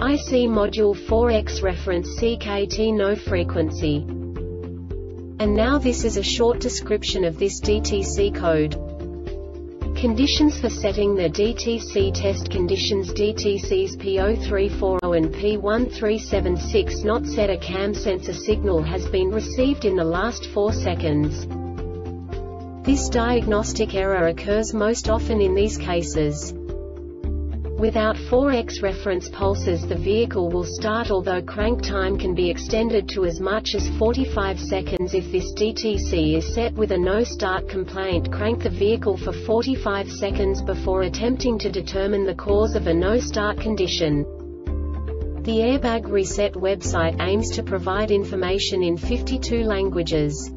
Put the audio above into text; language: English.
IC Module 4X reference CKT no frequency. And now this is a short description of this DTC code. Conditions for setting the DTC test conditions DTCs P0340 and P1376 not set a cam sensor signal has been received in the last 4 seconds. This diagnostic error occurs most often in these cases. Without 4x reference pulses the vehicle will start although crank time can be extended to as much as 45 seconds if this DTC is set with a no-start complaint crank the vehicle for 45 seconds before attempting to determine the cause of a no-start condition. The Airbag Reset website aims to provide information in 52 languages.